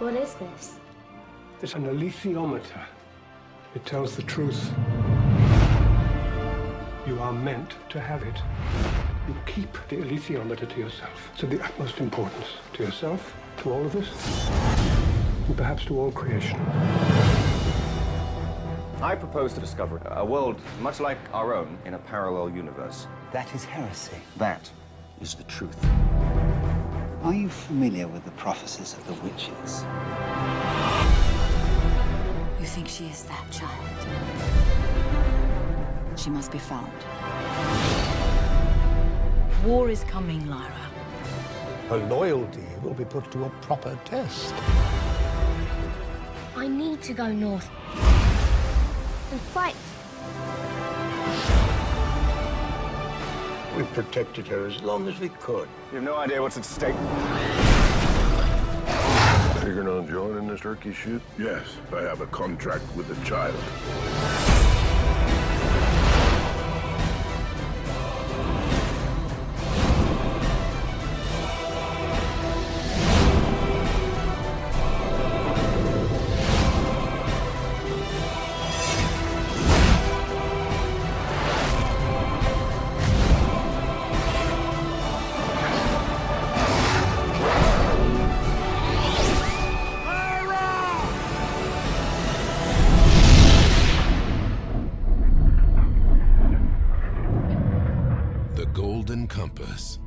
What is this? It's an alethiometer. It tells the truth. You are meant to have it. You keep the alethiometer to yourself. It's of the utmost importance to yourself, to all of us, and perhaps to all creation. I propose to discover a world much like our own in a parallel universe. That is heresy. That is the truth. Are you familiar with the prophecies of the witches? You think she is that child? She must be found. War is coming, Lyra. Her loyalty will be put to a proper test. I need to go north and fight. We protected her as long as we could. You have no idea what's at stake. Figuring on joining this turkey shoot? Yes, I have a contract with the child. Golden Compass.